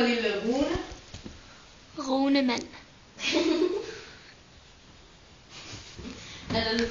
lille Rune. Rune mand. Er der,